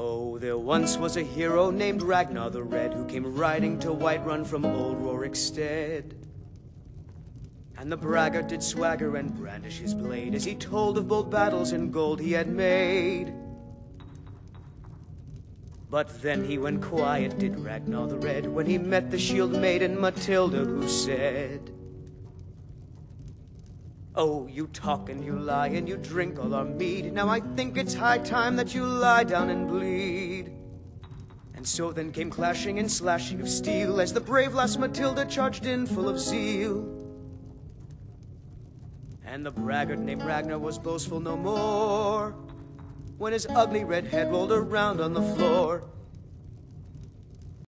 Oh, there once was a hero named Ragnar the Red who came riding to Whiterun from old Rorikstead. And the braggart did swagger and brandish his blade as he told of bold battles and gold he had made. But then he went quiet, did Ragnar the Red, when he met the shield maiden Matilda, who said, Oh, you talk and you lie and you drink all our mead. Now I think it's high time that you lie down and bleed. And so then came clashing and slashing of steel as the brave lass Matilda charged in full of zeal. And the braggart named Ragnar was boastful no more when his ugly red head rolled around on the floor.